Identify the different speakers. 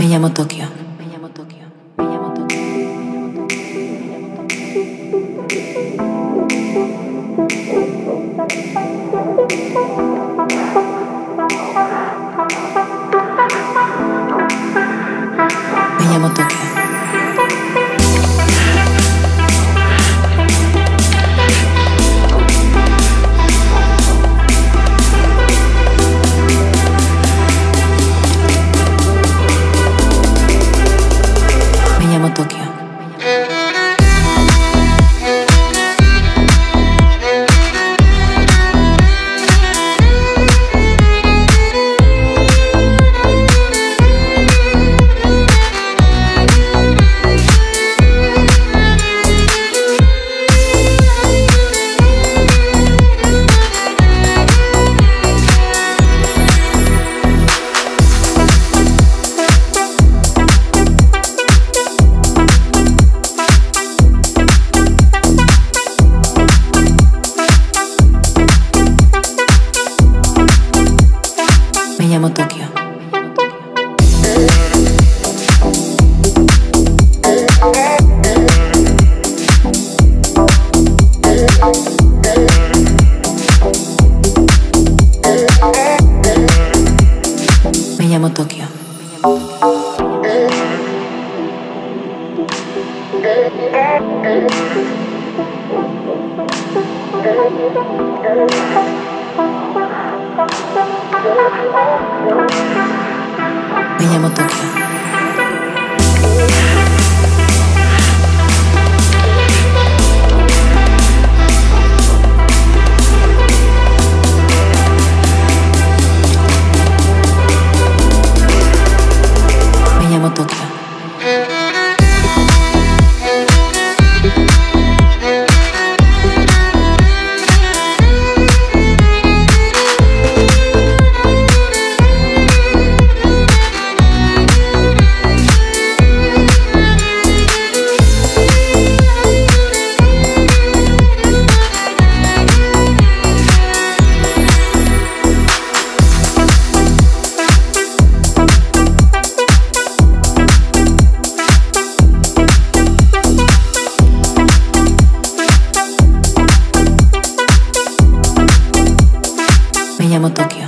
Speaker 1: Me llamo Tokio. Me llamo Tokio. Me llamo Tokio. Me llamo Tokio. Me llamo Tokio. Me llamo Tokio. Miami o Tokio.